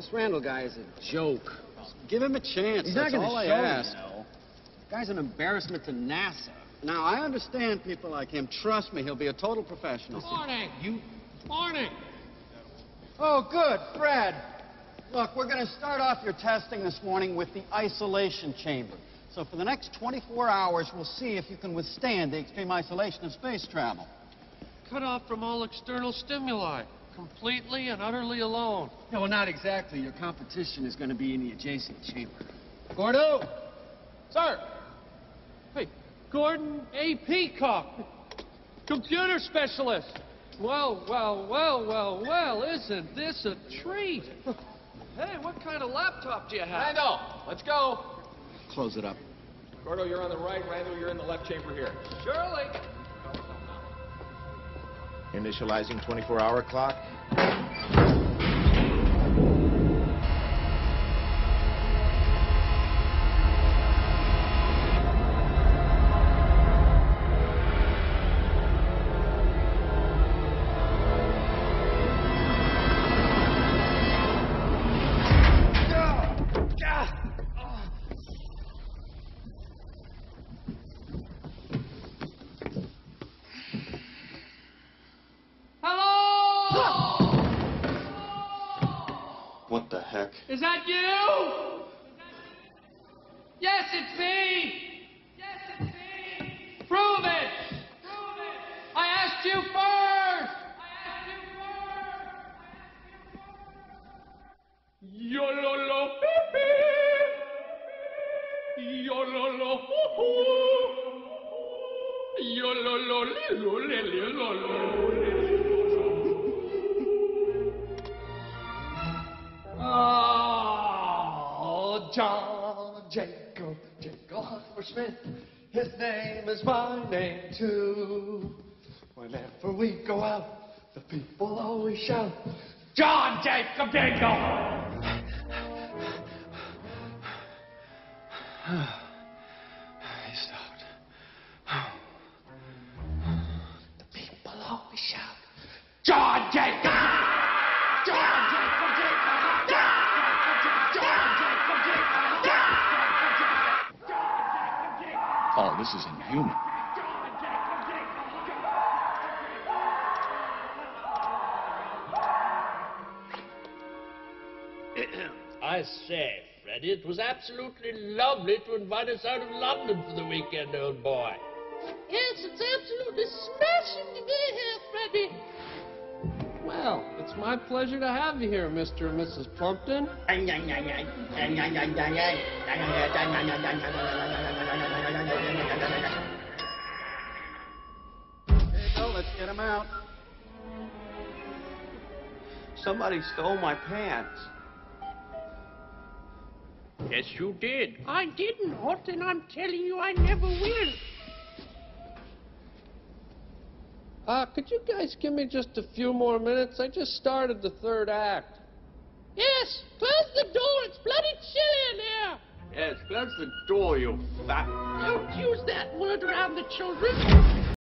This Randall guy is a joke. Give him a chance. He's That's not going all to I show ask. you. Guy's an embarrassment to NASA. Now, I understand people like him. Trust me, he'll be a total professional. Morning. You. Morning. Oh, good. Fred. Look, we're going to start off your testing this morning with the isolation chamber. So for the next 24 hours, we'll see if you can withstand the extreme isolation of space travel. Cut off from all external stimuli. Completely and utterly alone. No, well, not exactly. Your competition is going to be in the adjacent chamber. Gordo! Sir. Hey, Gordon A. Peacock. Computer specialist. Well, well, well, well, well, isn't this a treat? Hey, what kind of laptop do you have? Randall, let's go. Close it up. Gordo, you're on the right. Randall, you're in the left chamber here. Shirley. Initializing 24-hour clock. Heck? Is that you? Yes, it's me. Yes, it's me. Prove it. Prove it. I asked you first. I asked you first. Yo lo lo beep beep. Yo lo lo hoo hoo. Yo lo lo li lo li li lo lo. Oh, John Jacob, Jacob Smith. His name is my name too. Whenever we go out, the people always shout, John Jacob Jacob. Oh, this is inhuman. I say, Freddie, it was absolutely lovely to invite us out of London for the weekend, old boy. Yes, it's absolutely smashing to be here, Freddie. Well, it's my pleasure to have you here, Mr. and Mrs. Plumpton. There you go. Let's get him out. Somebody stole my pants. Yes, you did. I didn't, Hot, and I'm telling you I never will. Uh, could you guys give me just a few more minutes? I just started the third act. Yes, close the door. It's Close the door, you fat. Don't use that word around the children.